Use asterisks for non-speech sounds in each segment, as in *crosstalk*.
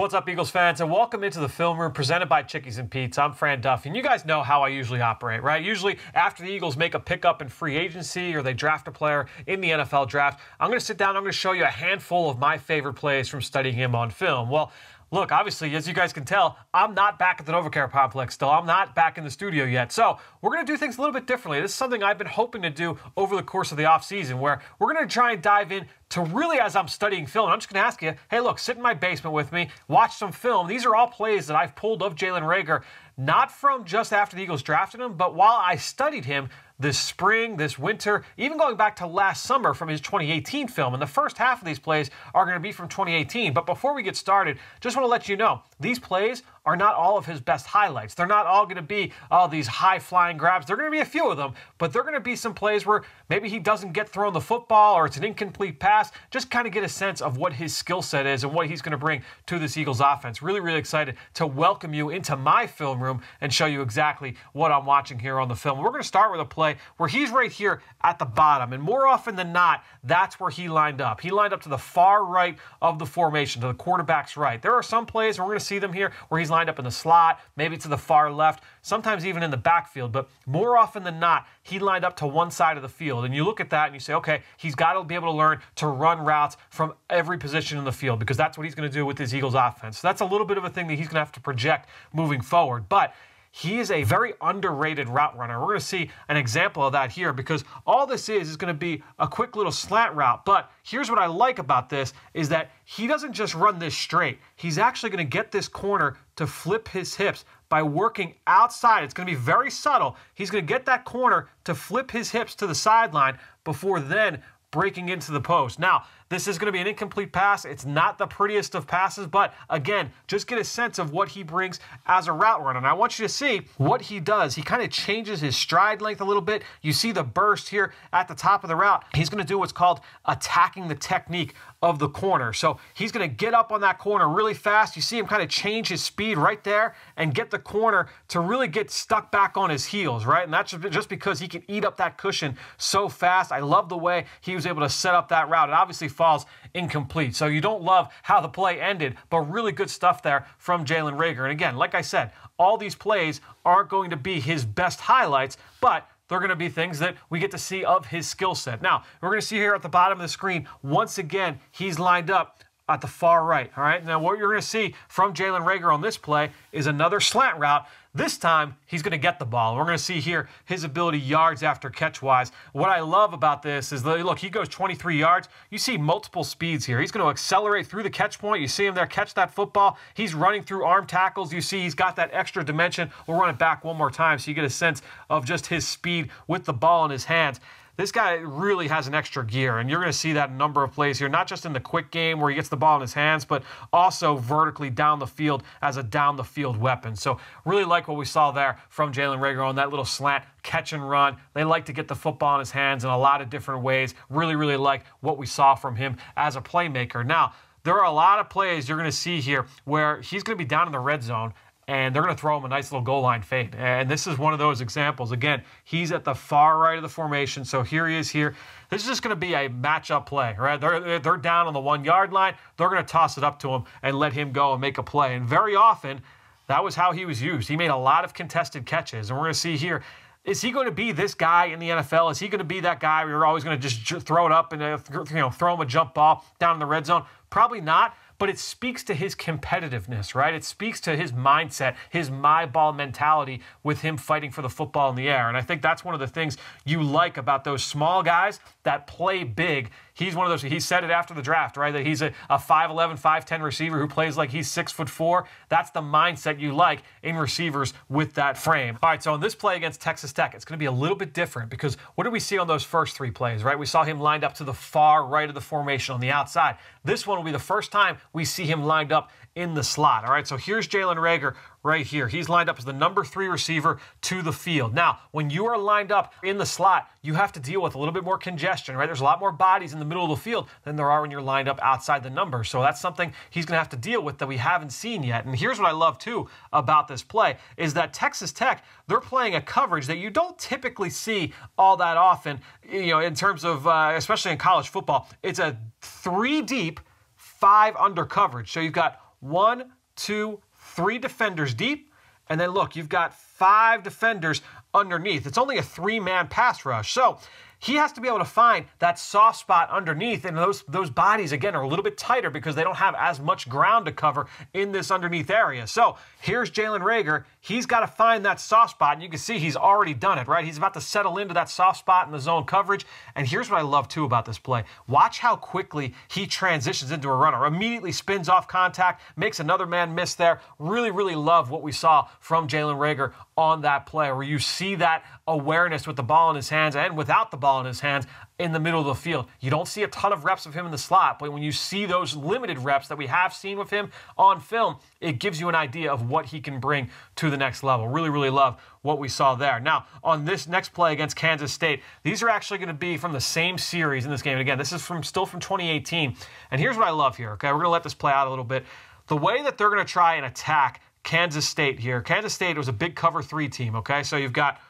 What's up, Eagles fans, and welcome into the film room presented by Chickie's and Pete's. I'm Fran Duffy, and you guys know how I usually operate, right? Usually, after the Eagles make a pickup in free agency or they draft a player in the NFL draft, I'm going to sit down, I'm going to show you a handful of my favorite plays from studying him on film. Well, Look, obviously, as you guys can tell, I'm not back at the NovaCare complex still. I'm not back in the studio yet. So we're going to do things a little bit differently. This is something I've been hoping to do over the course of the offseason where we're going to try and dive in to really, as I'm studying film, I'm just going to ask you, hey, look, sit in my basement with me, watch some film. These are all plays that I've pulled of Jalen Reagor, not from just after the Eagles drafted him, but while I studied him this spring, this winter, even going back to last summer from his 2018 film. And the first half of these plays are going to be from 2018. But before we get started, just want to let you know these plays are not all of his best highlights. They're not all going to be all these high flying grabs. They're going to be a few of them, but they're going to be some plays where maybe he doesn't get thrown the football or it's an incomplete pass. Just kind of get a sense of what his skill set is and what he's going to bring to this Eagles offense. Really, really excited to welcome you into my film room and show you exactly what I'm watching here on the film. We're going to start with a play where he's right here at the bottom, and more often than not, that's where he lined up. He lined up to the far right of the formation, to the quarterback's right. There are some plays, and we're going to see them here, where he's lined up in the slot, maybe to the far left, sometimes even in the backfield. But more often than not, he lined up to one side of the field. And you look at that and you say, okay, he's got to be able to learn to run routes from every position in the field because that's what he's going to do with his Eagles offense. So that's a little bit of a thing that he's going to have to project moving forward. But he is a very underrated route runner. We're going to see an example of that here because all this is is going to be a quick little slant route. But here's what I like about this is that he doesn't just run this straight. He's actually going to get this corner to flip his hips by working outside. It's going to be very subtle. He's going to get that corner to flip his hips to the sideline before then breaking into the post. Now, this is going to be an incomplete pass. It's not the prettiest of passes, but again, just get a sense of what he brings as a route runner. And I want you to see what he does. He kind of changes his stride length a little bit. You see the burst here at the top of the route. He's going to do what's called attacking the technique of the corner. So he's going to get up on that corner really fast. You see him kind of change his speed right there and get the corner to really get stuck back on his heels, right? And that's just because he can eat up that cushion so fast. I love the way he was able to set up that route. It obviously falls incomplete. So you don't love how the play ended, but really good stuff there from Jalen Reagor. And again, like I said, all these plays aren't going to be his best highlights, but they're going to be things that we get to see of his skill set. Now, we're going to see here at the bottom of the screen, once again, he's lined up at the far right. All right. Now, what you're going to see from Jalen Reagor on this play is another slant route. This time, he's going to get the ball. We're going to see here his ability yards after catch wise. What I love about this is that, look, he goes 23 yards. You see multiple speeds here. He's going to accelerate through the catch point. You see him there catch that football. He's running through arm tackles. You see he's got that extra dimension. We'll run it back one more time so you get a sense of just his speed with the ball in his hands. This guy really has an extra gear, and you're going to see that number of plays here, not just in the quick game where he gets the ball in his hands, but also vertically down the field as a down the field weapon. So, really like what we saw there from Jalen Reagor on that little slant catch and run. They like to get the football in his hands in a lot of different ways. Really, really like what we saw from him as a playmaker. Now, there are a lot of plays you're going to see here where he's going to be down in the red zone and they're going to throw him a nice little goal line fade. And this is one of those examples. Again, he's at the far right of the formation, so here he is here. This is just going to be a matchup play, right? They're, they're down on the one yard line. They're going to toss it up to him and let him go and make a play. And very often, that was how he was used. He made a lot of contested catches. And we're going to see here is he going to be this guy in the NFL? Is he going to be that guy where you're always going to just throw it up and uh, you know throw him a jump ball down in the red zone? Probably not but it speaks to his competitiveness, right? It speaks to his mindset, his my ball mentality with him fighting for the football in the air. And I think that's one of the things you like about those small guys that play big. He's one of those, he said it after the draft, right? That he's a, a 5'11, 5'10 receiver who plays like he's six foot four. That's the mindset you like in receivers with that frame. All right, so in this play against Texas Tech, it's going to be a little bit different because what did we see on those first three plays, right? We saw him lined up to the far right of the formation on the outside. This one will be the first time we see him lined up in the slot. All right, so here's Jalen Reagor right here. He's lined up as the number three receiver to the field. Now, when you are lined up in the slot, you have to deal with a little bit more congestion, right? There's a lot more bodies in the middle of the field than there are when you're lined up outside the number. So that's something he's going to have to deal with that we haven't seen yet. And here's what I love too about this play is that Texas Tech, they're playing a coverage that you don't typically see all that often, you know, in terms of, uh, especially in college football. It's a three deep, five under coverage. So you've got one, two, three defenders deep. And then look, you've got five defenders underneath. It's only a three man pass rush. So he has to be able to find that soft spot underneath. And those, those bodies, again, are a little bit tighter because they don't have as much ground to cover in this underneath area. So here's Jalen Reagor. He's got to find that soft spot. And you can see he's already done it, right? He's about to settle into that soft spot in the zone coverage. And here's what I love, too, about this play. Watch how quickly he transitions into a runner. Immediately spins off contact, makes another man miss there. Really, really love what we saw from Jalen Reagor on that play, where you see that awareness with the ball in his hands and without the ball in his hands in the middle of the field. You don't see a ton of reps of him in the slot, but when you see those limited reps that we have seen with him on film, it gives you an idea of what he can bring to the next level. Really, really love what we saw there. Now, on this next play against Kansas State, these are actually going to be from the same series in this game. And again, this is from still from 2018. And here's what I love here, okay? We're going to let this play out a little bit. The way that they're going to try and attack Kansas State here. Kansas State was a big cover three team, okay? So you've got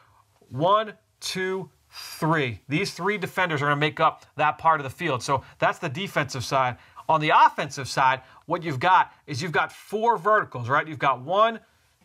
one, two, three. These three defenders are going to make up that part of the field. So that's the defensive side. On the offensive side, what you've got is you've got four verticals, right? You've got one,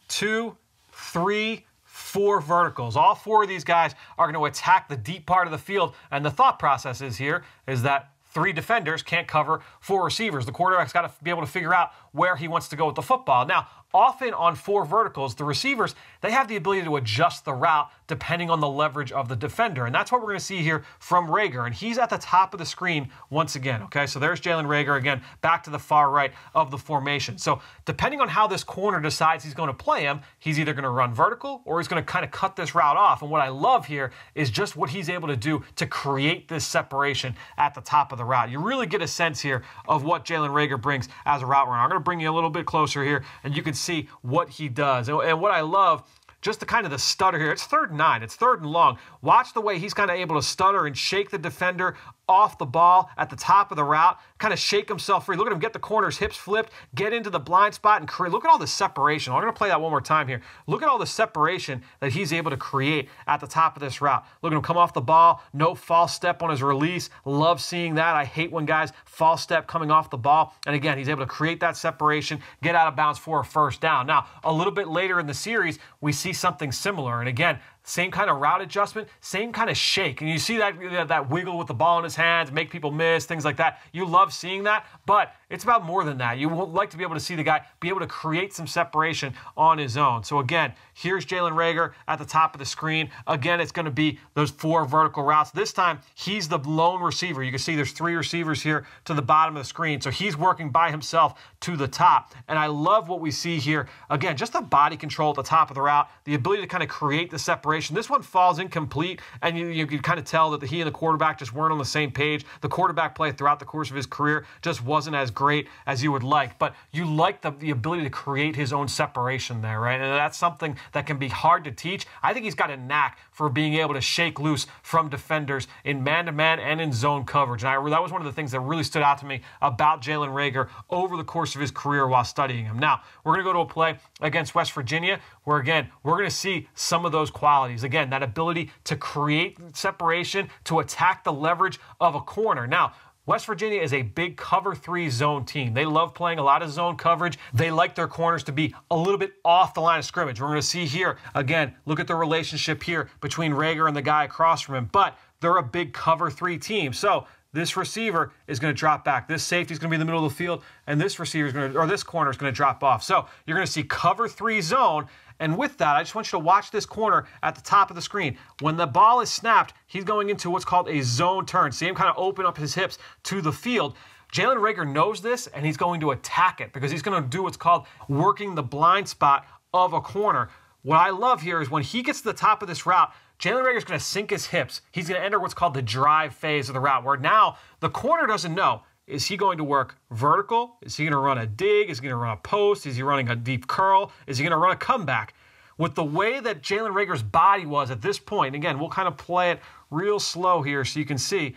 two, three, four verticals. All four of these guys are going to attack the deep part of the field. And the thought process is here is that three defenders can't cover four receivers. The quarterback's got to be able to figure out where he wants to go with the football. Now, often on four verticals, the receivers, they have the ability to adjust the route depending on the leverage of the defender. And that's what we're going to see here from Reagor. And he's at the top of the screen once again. Okay, so there's Jalen Reagor again, back to the far right of the formation. So depending on how this corner decides he's going to play him, he's either going to run vertical or he's going to kind of cut this route off. And what I love here is just what he's able to do to create this separation at the top of the route. You really get a sense here of what Jalen Reagor brings as a route runner. I'm going to bring you a little bit closer here, and you can see what he does. And, and what I love just the kind of the stutter here. It's third and nine. It's third and long. Watch the way he's kind of able to stutter and shake the defender off the ball at the top of the route, kind of shake himself free. Look at him get the corners, hips flipped, get into the blind spot, and create. Look at all the separation. I'm going to play that one more time here. Look at all the separation that he's able to create at the top of this route. Look at him come off the ball, no false step on his release. Love seeing that. I hate when guys false step coming off the ball. And again, he's able to create that separation, get out of bounds for a first down. Now, a little bit later in the series, we see something similar. And again, same kind of route adjustment, same kind of shake. And you see that, that wiggle with the ball in his hands, make people miss, things like that. You love seeing that, but it's about more than that. You would like to be able to see the guy be able to create some separation on his own. So again, here's Jalen Reagor at the top of the screen. Again, it's going to be those four vertical routes. This time, he's the lone receiver. You can see there's three receivers here to the bottom of the screen. So he's working by himself to the top. And I love what we see here. Again, just the body control at the top of the route, the ability to kind of create the separation. This one falls incomplete, and you, you can kind of tell that he and the quarterback just weren't on the same page. The quarterback play throughout the course of his career just wasn't as great as you would like, but you like the, the ability to create his own separation there, right? And that's something that can be hard to teach. I think he's got a knack for being able to shake loose from defenders in man to man and in zone coverage. And I, that was one of the things that really stood out to me about Jalen Reagor over the course of his career while studying him. Now, we're going to go to a play against West Virginia where, again, we're going to see some of those qualities. Again, that ability to create separation, to attack the leverage of a corner. Now, West Virginia is a big cover three zone team. They love playing a lot of zone coverage. They like their corners to be a little bit off the line of scrimmage. We're going to see here, again, look at the relationship here between Reagor and the guy across from him. But they're a big cover three team. So this receiver is going to drop back. This safety is going to be in the middle of the field, and this receiver is going to, or this corner is going to drop off. So you're going to see cover three zone, and with that, I just want you to watch this corner at the top of the screen. When the ball is snapped, he's going into what's called a zone turn. See him kind of open up his hips to the field. Jalen Reagor knows this, and he's going to attack it because he's going to do what's called working the blind spot of a corner. What I love here is when he gets to the top of this route, Jalen Reagor is going to sink his hips. He's going to enter what's called the drive phase of the route, where now the corner doesn't know. Is he going to work vertical? Is he going to run a dig? Is he going to run a post? Is he running a deep curl? Is he going to run a comeback? With the way that Jalen Reagor's body was at this point, again, we'll kind of play it real slow here so you can see.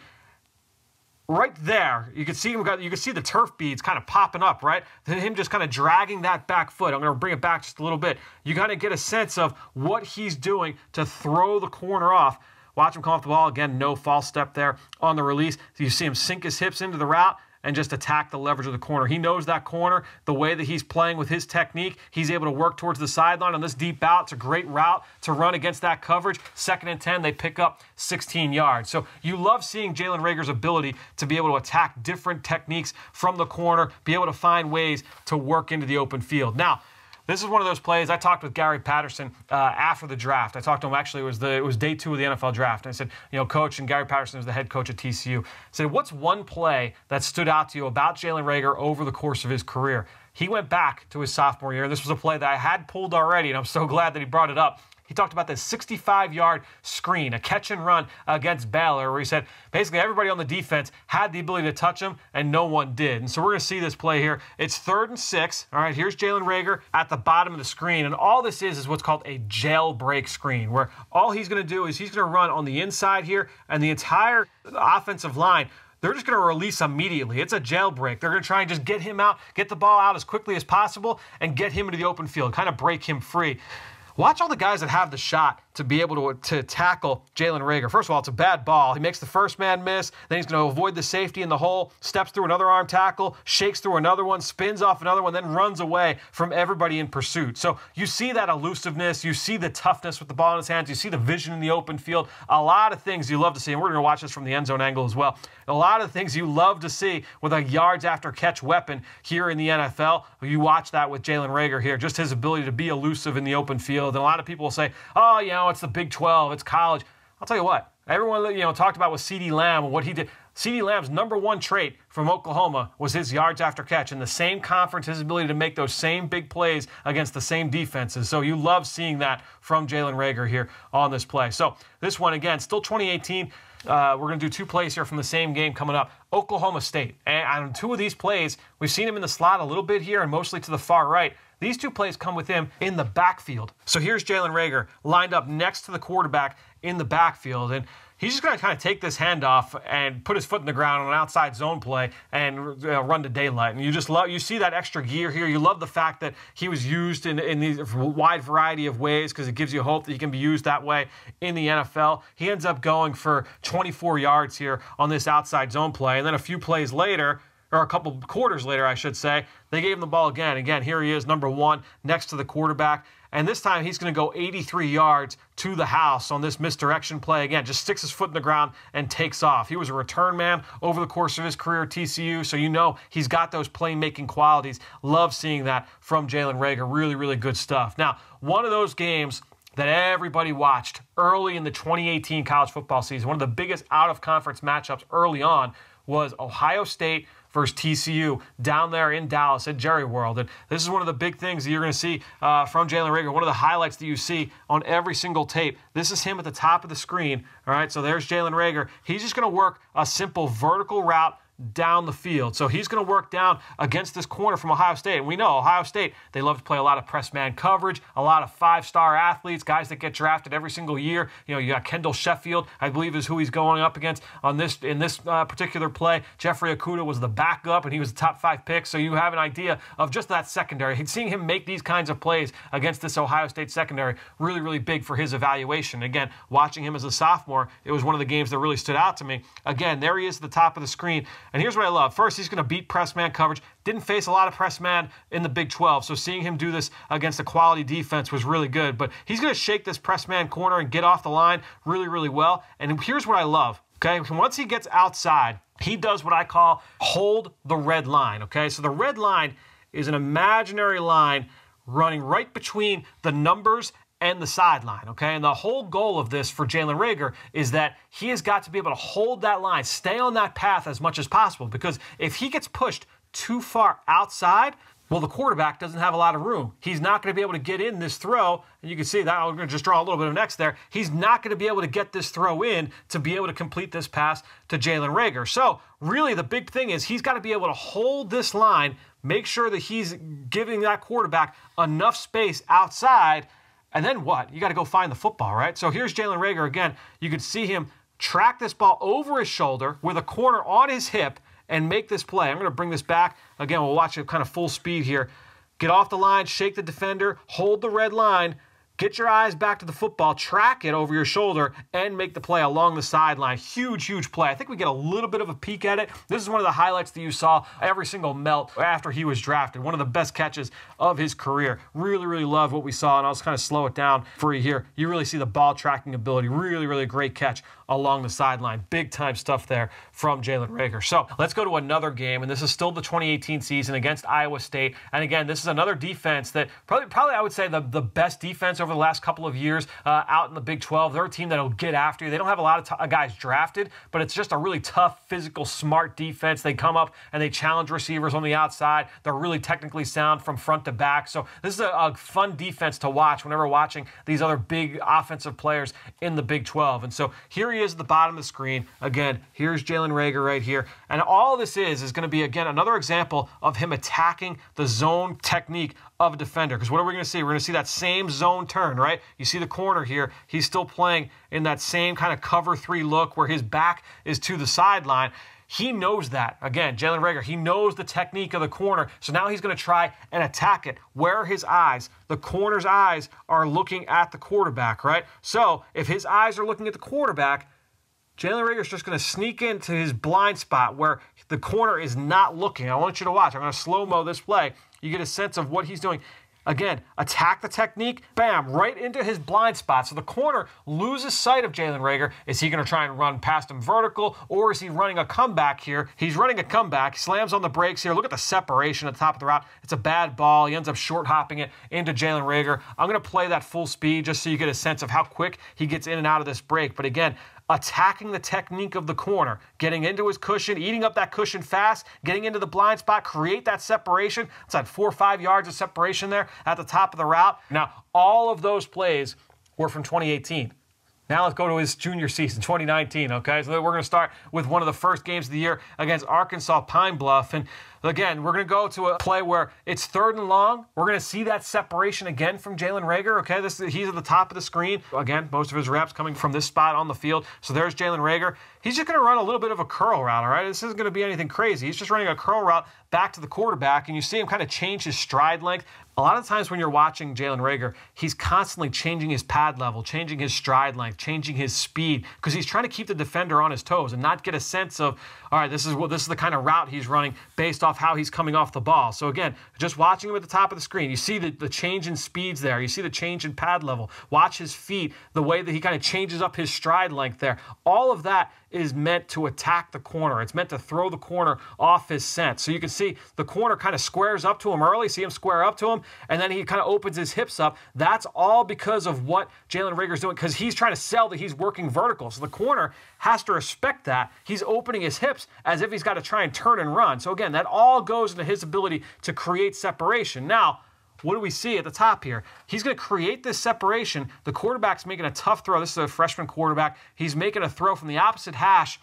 Right there, you can see him got you can see the turf beads kind of popping up, right? Him just kind of dragging that back foot. I'm going to bring it back just a little bit. You kind of get a sense of what he's doing to throw the corner off. Watch him come off the ball again. No false step there on the release. You see him sink his hips into the route and just attack the leverage of the corner. He knows that corner, the way that he's playing with his technique. He's able to work towards the sideline on this deep out. It's a great route to run against that coverage. Second and 10, they pick up 16 yards. So you love seeing Jalen Reagor's ability to be able to attack different techniques from the corner, be able to find ways to work into the open field. Now, this is one of those plays. I talked with Gary Patterson uh, after the draft. I talked to him actually. It was the it was day two of the NFL draft. And I said, you know, coach, and Gary Patterson is the head coach at TCU. I said, what's one play that stood out to you about Jalen Reagor over the course of his career? He went back to his sophomore year. This was a play that I had pulled already, and I'm so glad that he brought it up. He talked about this 65 yard screen, a catch and run against Baylor, where he said basically everybody on the defense had the ability to touch him and no one did. And so we're going to see this play here. It's third and six. All right, here's Jalen Reagor at the bottom of the screen. And all this is is what's called a jailbreak screen, where all he's going to do is he's going to run on the inside here and the entire offensive line they're just going to release immediately. It's a jailbreak. They're going to try and just get him out, get the ball out as quickly as possible, and get him into the open field, kind of break him free. Watch all the guys that have the shot to be able to, to tackle Jalen Reagor. First of all, it's a bad ball. He makes the first man miss. Then he's going to avoid the safety in the hole, steps through another arm tackle, shakes through another one, spins off another one, then runs away from everybody in pursuit. So you see that elusiveness. You see the toughness with the ball in his hands. You see the vision in the open field. A lot of things you love to see. And we're going to watch this from the end zone angle as well. A lot of things you love to see with a yards after catch weapon here in the NFL. You watch that with Jalen Reagor here, just his ability to be elusive in the open field. And a lot of people will say, oh, you know, it's the Big 12, it's college. I'll tell you what, everyone you know talked about with CeeDee Lamb and what he did. CeeDee Lamb's number one trait from Oklahoma was his yards after catch. In the same conference, his ability to make those same big plays against the same defenses. So you love seeing that from Jalen Reagor here on this play. So this one, again, still 2018. Uh, we're going to do two plays here from the same game coming up. Oklahoma State. And on two of these plays, we've seen him in the slot a little bit here and mostly to the far right. These two plays come with him in the backfield. So here's Jalen Reagor lined up next to the quarterback in the backfield. And he's just going to kind of take this handoff and put his foot in the ground on an outside zone play and uh, run to daylight. And you just love, you see that extra gear here. You love the fact that he was used in, in these wide variety of ways because it gives you hope that he can be used that way in the NFL. He ends up going for 24 yards here on this outside zone play. And then a few plays later, or a couple quarters later, I should say, they gave him the ball again. Again, here he is, number one, next to the quarterback. And this time he's going to go 83 yards to the house on this misdirection play. Again, just sticks his foot in the ground and takes off. He was a return man over the course of his career at TCU, so you know he's got those playmaking qualities. Love seeing that from Jalen Reagor. Really, really good stuff. Now, one of those games that everybody watched early in the 2018 college football season, one of the biggest out of conference matchups early on was Ohio State versus TCU down there in Dallas at Jerry World. And this is one of the big things that you're going to see uh, from Jalen Reagor, One of the highlights that you see on every single tape. This is him at the top of the screen. All right, so there's Jalen Reagor. He's just going to work a simple vertical route down the field. So he's going to work down against this corner from Ohio State. And we know Ohio State, they love to play a lot of press man coverage, a lot of five star athletes, guys that get drafted every single year. You know, you got Kendall Sheffield, I believe is who he's going up against on this in this uh, particular play. Jeffrey Okudah was the backup and he was the top five pick. So you have an idea of just that secondary. Seeing him make these kinds of plays against this Ohio State secondary, really, really big for his evaluation. Again, watching him as a sophomore, it was one of the games that really stood out to me. Again, there he is at the top of the screen. And here's what I love. First, he's going to beat press man coverage. Didn't face a lot of press man in the Big 12, so seeing him do this against a quality defense was really good. But he's going to shake this press man corner and get off the line really, really well. And here's what I love. Okay, once he gets outside, he does what I call hold the red line. Okay, so the red line is an imaginary line running right between the numbers and the sideline, okay? And the whole goal of this for Jalen Reagor is that he has got to be able to hold that line, stay on that path as much as possible, because if he gets pushed too far outside, well, the quarterback doesn't have a lot of room. He's not going to be able to get in this throw. And you can see that I'm going to just draw a little bit of an X there. He's not going to be able to get this throw in to be able to complete this pass to Jalen Reagor. So, really, the big thing is he's got to be able to hold this line, make sure that he's giving that quarterback enough space outside and then what? You got to go find the football, right? So here's Jalen Reagor again. You could see him track this ball over his shoulder with a corner on his hip and make this play. I'm going to bring this back. Again, we'll watch it kind of full speed here. Get off the line, shake the defender, hold the red line, get your eyes back to the football, track it over your shoulder, and make the play along the sideline. Huge, huge play. I think we get a little bit of a peek at it. This is one of the highlights that you saw every single melt after he was drafted. One of the best catches of his career. Really, really love what we saw, and I'll just kind of slow it down for you here. You really see the ball tracking ability. Really, really great catch along the sideline. Big time stuff there from Jalen Reagor. So let's go to another game, and this is still the 2018 season against Iowa State. And again, this is another defense that probably, probably I would say the, the best defense over the last couple of years uh, out in the Big 12. They're a team that'll get after you. They don't have a lot of t- uh, guys drafted, but it's just a really tough, physical, smart defense. They come up and they challenge receivers on the outside. They're really technically sound from front to back. So this is a, a fun defense to watch whenever watching these other big offensive players in the Big 12. And so here he is at the bottom of the screen. Again, here's Jalen Reagor right here. And all this is is going to be, again, another example of him attacking the zone technique of a defender. Because what are we going to see? We're going to see that same zone turn, right? You see the corner here. He's still playing in that same kind of cover three look where his back is to the sideline. He knows that. Again, Jalen Reagor, he knows the technique of the corner. So now he's going to try and attack it. Where his eyes, the corner's eyes, are looking at the quarterback, right? So if his eyes are looking at the quarterback, Jalen Reagor's just going to sneak into his blind spot where the corner is not looking. I want you to watch. I'm going to slow mo this play. You get a sense of what he's doing. Again, attack the technique, bam, right into his blind spot. So the corner loses sight of Jalen Reagor. Is he going to try and run past him vertical, or is he running a comeback here? He's running a comeback, slams on the brakes here. Look at the separation at the top of the route. It's a bad ball. He ends up short hopping it into Jalen Reagor. I'm going to play that full speed just so you get a sense of how quick he gets in and out of this break. But again, attacking the technique of the corner, getting into his cushion, eating up that cushion fast, getting into the blind spot, create that separation. It's like four or five yards of separation there at the top of the route. Now, all of those plays were from 2018. Now let's go to his junior season, 2019. Okay, so we're going to start with one of the first games of the year against Arkansas Pine Bluff, and Again, we're going to go to a play where it's third and long. We're going to see that separation again from Jalen Reagor. Okay, this he's at the top of the screen. Again, most of his reps coming from this spot on the field. So there's Jalen Reagor. He's just going to run a little bit of a curl route, all right? This isn't going to be anything crazy. He's just running a curl route back to the quarterback, and you see him kind of change his stride length. A lot of times when you're watching Jalen Reagor, he's constantly changing his pad level, changing his stride length, changing his speed, because he's trying to keep the defender on his toes and not get a sense of, all right, this is what this is the kind of route he's running based off how he's coming off the ball. So again, just watching him at the top of the screen, you see the, the change in speeds there. You see the change in pad level. Watch his feet, the way that he kind of changes up his stride length there. All of that is meant to attack the corner. It's meant to throw the corner off his scent. So you can see the corner kind of squares up to him early, see him square up to him, and then he kind of opens his hips up. That's all because of what Jalen Reagor's doing, because he's trying to sell that he's working vertical. So the corner has to respect that. He's opening his hips as if he's got to try and turn and run. So again, that all goes into his ability to create separation. Now, what do we see at the top here? He's going to create this separation. The quarterback's making a tough throw. This is a freshman quarterback. He's making a throw from the opposite hash.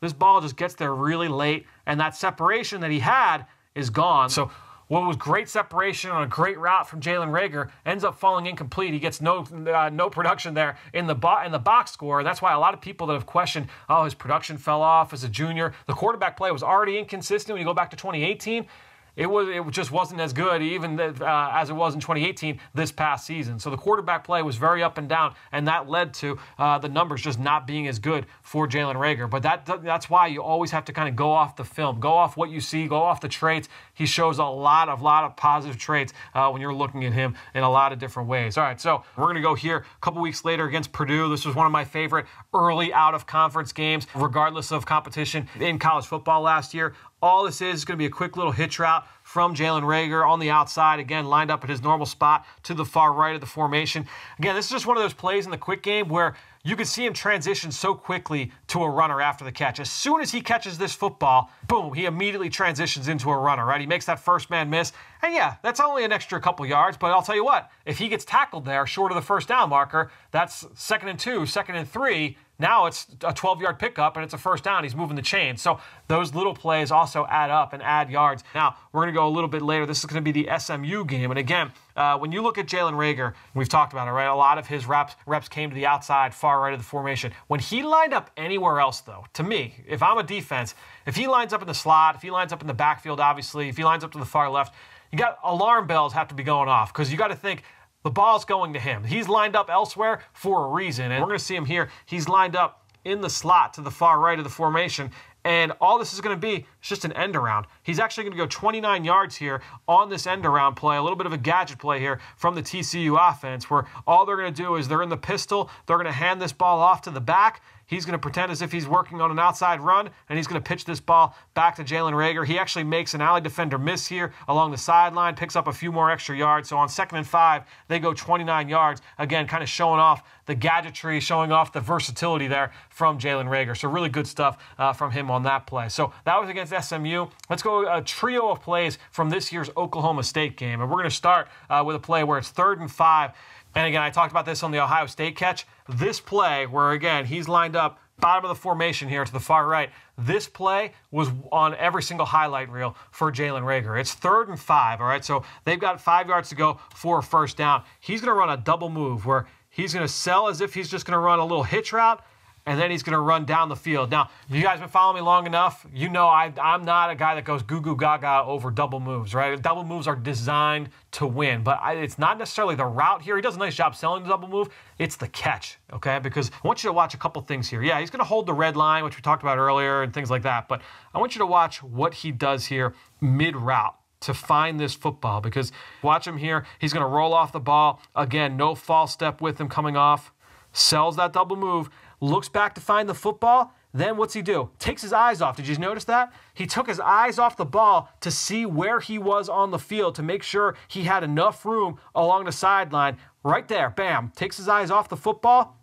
This ball just gets there really late, and that separation that he had is gone. So what was great separation on a great route from Jalen Reagor ends up falling incomplete. He gets no uh, no production there in the bo- in the box score. That's why a lot of people that have questioned, oh, his production fell off as a junior. The quarterback play was already inconsistent when you go back to 2018 it was it just wasn't as good even uh, as it was in 2018 this past season. So the quarterback play was very up and down, and that led to uh, the numbers just not being as good for Jalen Reagor. But that that's why you always have to kind of go off the film, go off what you see, go off the traits. He shows a lot of lot of positive traits uh, when you're looking at him in a lot of different ways. All right, so we're gonna go here a couple weeks later against Purdue. This was one of my favorite early out of conference games, regardless of competition in college football last year. All this is, is going to be a quick little hitch route from Jalen Reagor on the outside, again, lined up at his normal spot to the far right of the formation. Again, this is just one of those plays in the quick game where you can see him transition so quickly to a runner after the catch. As soon as he catches this football, boom, he immediately transitions into a runner, right? He makes that first man miss. And yeah, that's only an extra couple yards, but I'll tell you what, if he gets tackled there short of the first down marker, that's second and two, second and three, now it's a 12 yard pickup and it's a first down. He's moving the chain. So those little plays also add up and add yards. Now, we're going to go a little bit later. This is going to be the SMU game. And again, uh, when you look at Jalen Reagor, we've talked about it, right? A lot of his reps, reps came to the outside, far right of the formation. When he lined up anywhere else, though, to me, if I'm a defense, if he lines up in the slot, if he lines up in the backfield, obviously, if he lines up to the far left, you got alarm bells have to be going off because you got to think the ball's going to him. He's lined up elsewhere for a reason, and we're going to see him here. He's lined up in the slot to the far right of the formation, and all this is going to be is just an end around. He's actually going to go 29 yards here on this end around play, a little bit of a gadget play here from the TCU offense, where all they're going to do is they're in the pistol, they're going to hand this ball off to the back, He's going to pretend as if he's working on an outside run, and he's going to pitch this ball back to Jalen Reagor. He actually makes an alley defender miss here along the sideline, picks up a few more extra yards. So on second and five, they go 29 yards. Again, kind of showing off the gadgetry, showing off the versatility there from Jalen Reagor. So really good stuff uh, from him on that play. So that was against SMU. Let's go a trio of plays from this year's Oklahoma State game. And we're going to start uh, with a play where it's third and five. And again, I talked about this on the Ohio State catch. This play, where again, he's lined up bottom of the formation here to the far right. This play was on every single highlight reel for Jalen Reagor. It's third and five, all right? So they've got five yards to go for a first down. He's going to run a double move where he's going to sell as if he's just going to run a little hitch route and then he's going to run down the field. Now, if you guys have been following me long enough. You know I, am not a guy that goes goo goo gaga over double moves, right? Double moves are designed to win, but I, it's not necessarily the route here. He does a nice job selling the double move. It's the catch, okay? Because I want you to watch a couple things here. Yeah, he's going to hold the red line, which we talked about earlier, and things like that. But I want you to watch what he does here mid route to find this football because watch him here. He's going to roll off the ball. Again, no false step with him coming off. Sells that double move looks back to find the football. Then what's he do? Takes his eyes off. Did you notice that? He took his eyes off the ball to see where he was on the field to make sure he had enough room along the sideline. Right there, bam. Takes his eyes off the football,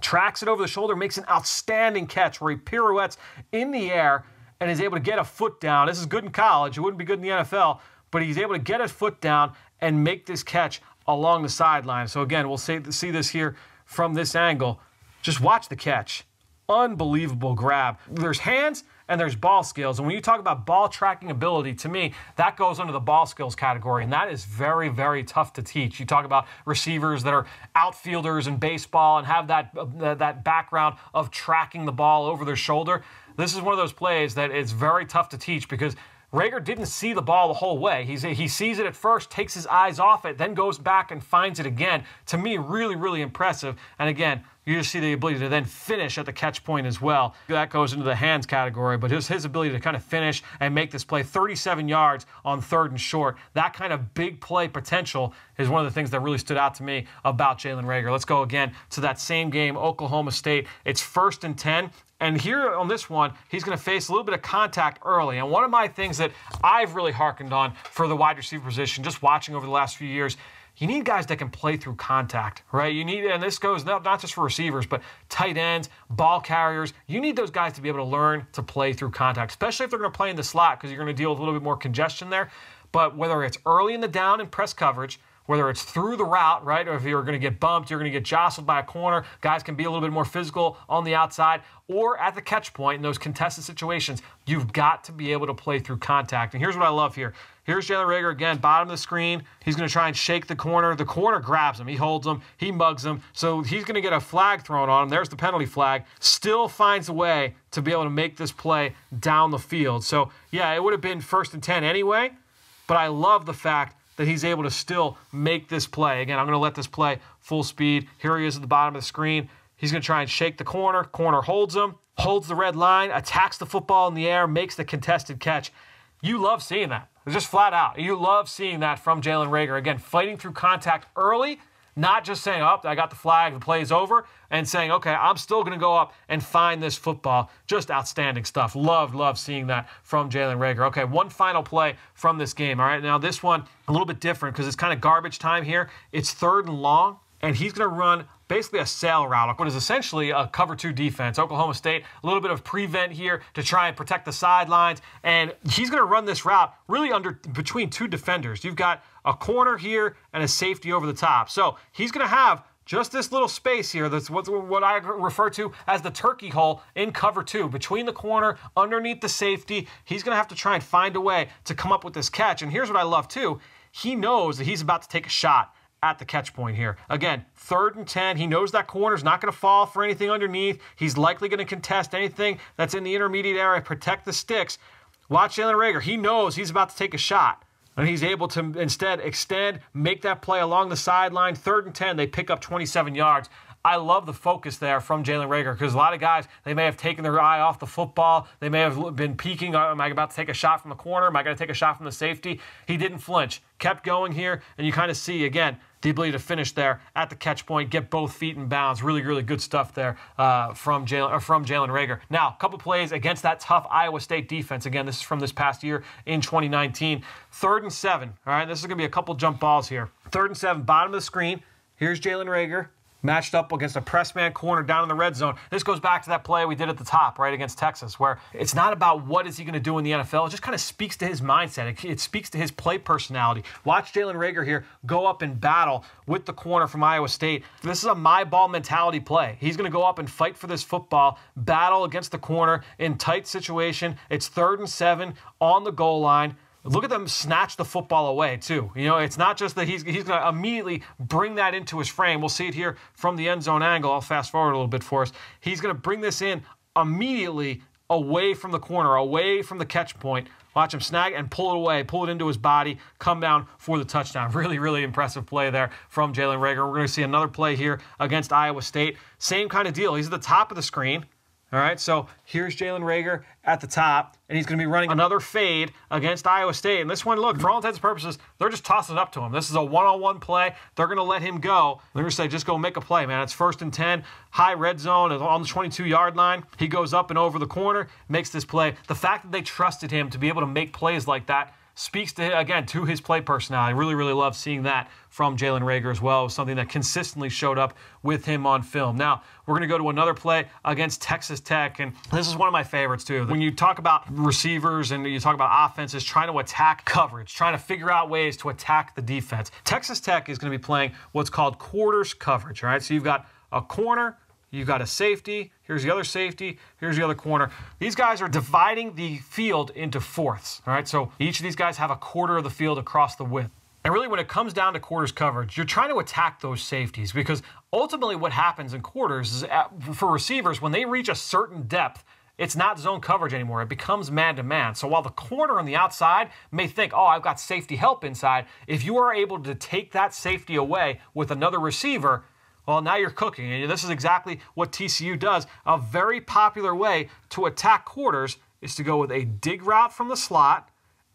tracks it over the shoulder, makes an outstanding catch where he pirouettes in the air and is able to get a foot down. This is good in college. It wouldn't be good in the NFL, but he's able to get his foot down and make this catch along the sideline. So again, we'll see, see this here from this angle. Just watch the catch. Unbelievable grab. There's hands and there's ball skills. And when you talk about ball tracking ability, to me, that goes under the ball skills category. And that is very, very tough to teach. You talk about receivers that are outfielders in baseball and have that, uh, that background of tracking the ball over their shoulder. This is one of those plays that it's very tough to teach because Reagor didn't see the ball the whole way. He's, he sees it at first, takes his eyes off it, then goes back and finds it again. To me, really, really impressive. And again, you just see the ability to then finish at the catch point as well. That goes into the hands category, but his, his ability to kind of finish and make this play 37 yards on third and short, that kind of big play potential is one of the things that really stood out to me about Jalen Reagor. Let's go again to that same game, Oklahoma State. It's first and 10. And here on this one, he's going to face a little bit of contact early. And one of my things that I've really hearkened on for the wide receiver position, just watching over the last few years, you need guys that can play through contact, right? You need, and this goes not, not just for receivers, but tight ends, ball carriers. You need those guys to be able to learn to play through contact, especially if they're going to play in the slot because you're going to deal with a little bit more congestion there. But whether it's early in the down and press coverage, whether it's through the route, right, or if you're going to get bumped, you're going to get jostled by a corner, guys can be a little bit more physical on the outside, or at the catch point in those contested situations, you've got to be able to play through contact. And here's what I love here. Here's Jalen Reagor again, bottom of the screen. He's going to try and shake the corner. The corner grabs him. He holds him. He mugs him. So he's going to get a flag thrown on him. There's the penalty flag. Still finds a way to be able to make this play down the field. So, yeah, it would have been first and 10 anyway. But I love the fact that he's able to still make this play. Again, I'm going to let this play full speed. Here he is at the bottom of the screen. He's going to try and shake the corner. Corner holds him, holds the red line, attacks the football in the air, makes the contested catch. You love seeing that. Just flat out. You love seeing that from Jalen Reagor. Again, fighting through contact early, not just saying, oh, I got the flag, the play's over, and saying, okay, I'm still going to go up and find this football. Just outstanding stuff. Love, love seeing that from Jalen Reagor. Okay, one final play from this game. All right, now this one, a little bit different because it's kind of garbage time here. It's third and long, and he's going to run basically a sail route, what is essentially a cover two defense. Oklahoma State, a little bit of prevent here to try and protect the sidelines. And he's going to run this route really under between two defenders. You've got a corner here and a safety over the top. So he's going to have just this little space here that's what, what I refer to as the turkey hole in cover two, between the corner, underneath the safety. He's going to have to try and find a way to come up with this catch. And here's what I love too. He knows that he's about to take a shot at the catch point here. Again, third and 10. He knows that corner's not going to fall for anything underneath. He's likely going to contest anything that's in the intermediate area, protect the sticks. Watch Jalen Reagor. He knows he's about to take a shot. And he's able to instead extend, make that play along the sideline. Third and 10, they pick up 27 yards. I love the focus there from Jalen Reagor because a lot of guys, they may have taken their eye off the football. They may have been peeking. Uh, am I about to take a shot from the corner? Am I going to take a shot from the safety? He didn't flinch, kept going here, and you kind of see again the ability to finish there at the catch point, get both feet in bounds. Really, really good stuff there uh, from Jalen uh, from Jalen Reagor. Now, a couple plays against that tough Iowa State defense. Again, this is from this past year in 2019. Third and seven. All right, this is going to be a couple jump balls here. Third and seven, bottom of the screen. Here's Jalen Reagor matched up against a press man corner down in the red zone. This goes back to that play we did at the top, right, against Texas, where it's not about what is he going to do in the NFL. It just kind of speaks to his mindset. It, it speaks to his play personality. Watch Jalen Reagor here go up and battle with the corner from Iowa State. This is a my ball mentality play. He's going to go up and fight for this football, battle against the corner in tight situation. It's third and seven on the goal line. Look at them snatch the football away too. You know, it's not just that he's he's going to immediately bring that into his frame. We'll see it here from the end zone angle. I'll fast forward a little bit for us. He's going to bring this in immediately away from the corner, away from the catch point. Watch him snag and pull it away, pull it into his body, come down for the touchdown. *laughs* Really, really impressive play there from Jalen Reagor. We're going to see another play here against Iowa State. Same kind of deal. He's at the top of the screen. All right, so here's Jalen Reagor at the top, and he's going to be running another fade against Iowa State. And this one, look, for all intents and purposes, they're just tossing it up to him. This is a one-on-one play. They're going to let him go. They're going to say, just go make a play, man. It's first and 10, high red zone on the 22-yard line. He goes up and over the corner, makes this play. The fact that they trusted him to be able to make plays like that speaks to again to his play personality. Really, really love seeing that from Jalen Reagor as well. It was something that consistently showed up with him on film. Now we're going to go to another play against Texas Tech, and this is one of my favorites too. When you talk about receivers and you talk about offenses trying to attack coverage, trying to figure out ways to attack the defense, Texas Tech is going to be playing what's called quarters coverage. All right, so you've got a corner You've got a safety. Here's the other safety. Here's the other corner. These guys are dividing the field into fourths. All right, so each of these guys have a quarter of the field across the width. And really, when it comes down to quarters coverage, you're trying to attack those safeties because ultimately, what happens in quarters is at, for receivers, when they reach a certain depth, it's not zone coverage anymore. It becomes man to man. So while the corner on the outside may think, oh, I've got safety help inside, if you are able to take that safety away with another receiver, well, now you're cooking. And this is exactly what TCU does. A very popular way to attack quarters is to go with a dig route from the slot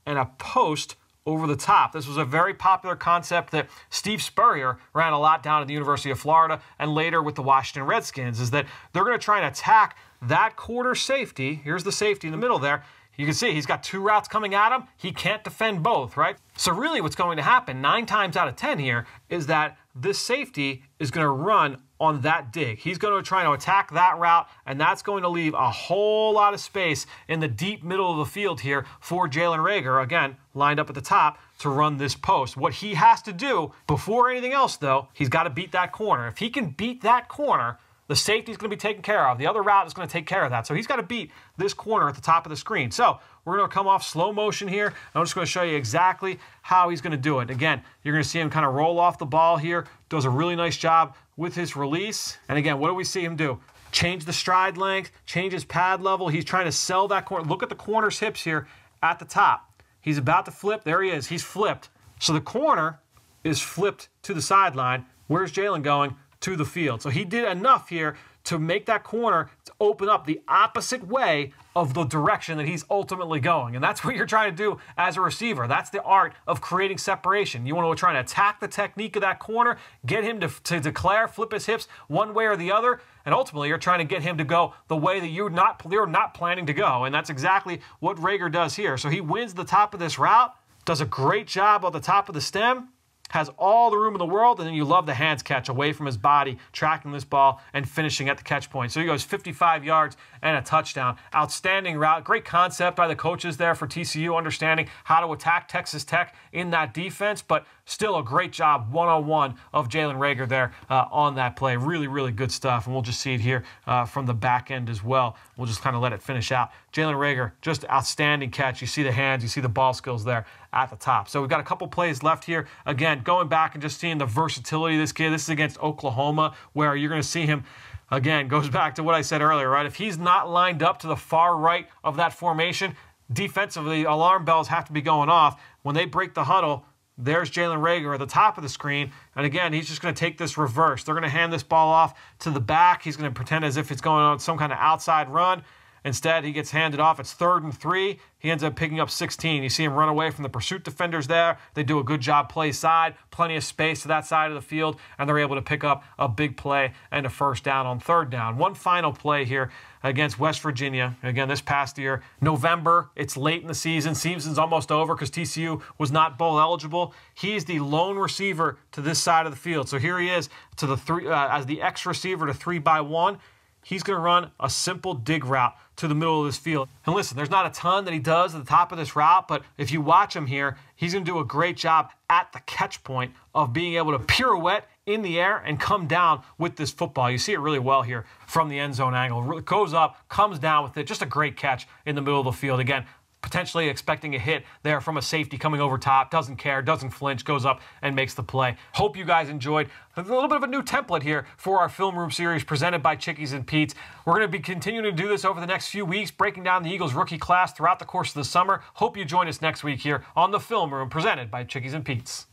and a post over the top. This was a very popular concept that Steve Spurrier ran a lot down at the University of Florida and later with the Washington Redskins is that they're going to try and attack that quarter safety. Here's the safety in the middle there. You can see he's got two routes coming at him. He can't defend both, right? So really what's going to happen 9 times out of 10 here is that this safety is going to run on that dig. He's going to try to attack that route, and that's going to leave a whole lot of space in the deep middle of the field here for Jalen Reagor, again, lined up at the top to run this post. What he has to do before anything else, though, he's got to beat that corner. If he can beat that corner, the safety is going to be taken care of. The other route is going to take care of that. So he's got to beat this corner at the top of the screen. So we're going to come off slow motion here. I'm just going to show you exactly how he's going to do it. Again, you're going to see him kind of roll off the ball here. Does a really nice job with his release. And again, what do we see him do? Change the stride length, change his pad level. He's trying to sell that corner. Look at the corner's hips here at the top. He's about to flip. There he is. He's flipped. So the corner is flipped to the sideline. Where's Jalen going? to the field. So he did enough here to make that corner open up the opposite way of the direction that he's ultimately going. And that's what you're trying to do as a receiver. That's the art of creating separation. You want to try to attack the technique of that corner, get him to, to declare, flip his hips one way or the other, and ultimately you're trying to get him to go the way that you're not, you're not planning to go. And that's exactly what Reagor does here. So he wins the top of this route, does a great job on the top of the stem, has all the room in the world, and then you love the hands catch away from his body, tracking this ball and finishing at the catch point. So he goes 55 yards and a touchdown. Outstanding route. Great concept by the coaches there for TCU, understanding how to attack Texas Tech in that defense, but still a great job one on one of Jalen Reagor there uh, on that play. Really, really good stuff. And we'll just see it here uh, from the back end as well. We'll just kind of let it finish out. Jalen Reagor, just outstanding catch. You see the hands, you see the ball skills there at the top. So we've got a couple plays left here. Again, going back and just seeing the versatility of this kid. This is against Oklahoma, where you're going to see him again goes back to what I said earlier, right? If he's not lined up to the far right of that formation, defensively, alarm bells have to be going off. When they break the huddle, there's Jalen Reagor at the top of the screen. And again, he's just going to take this reverse. They're going to hand this ball off to the back. He's going to pretend as if it's going on some kind of outside run. Instead, he gets handed off. It's third and three. He ends up picking up 16. You see him run away from the pursuit defenders there. They do a good job play side, plenty of space to that side of the field, and they're able to pick up a big play and a first down on third down. One final play here against West Virginia. Again, this past year, November, it's late in the season. Season's almost over because TCU was not bowl eligible. He's the lone receiver to this side of the field. So here he is to the three uh, as the X receiver to three by one he's going to run a simple dig route to the middle of this field. And listen, there's not a ton that he does at the top of this route, but if you watch him here, he's going to do a great job at the catch point of being able to pirouette in the air and come down with this football. You see it really well here from the end zone angle. It Goes up, comes down with it. Just a great catch in the middle of the field. Again, potentially expecting a hit there from a safety coming over top, doesn't care, doesn't flinch, goes up and makes the play. Hope you guys enjoyed a little bit of a new template here for our film room series presented by Chickie's and Pete's. We're going to be continuing to do this over the next few weeks, breaking down the Eagles rookie class throughout the course of the summer. Hope you join us next week here on the film room presented by Chickie's and Pete's.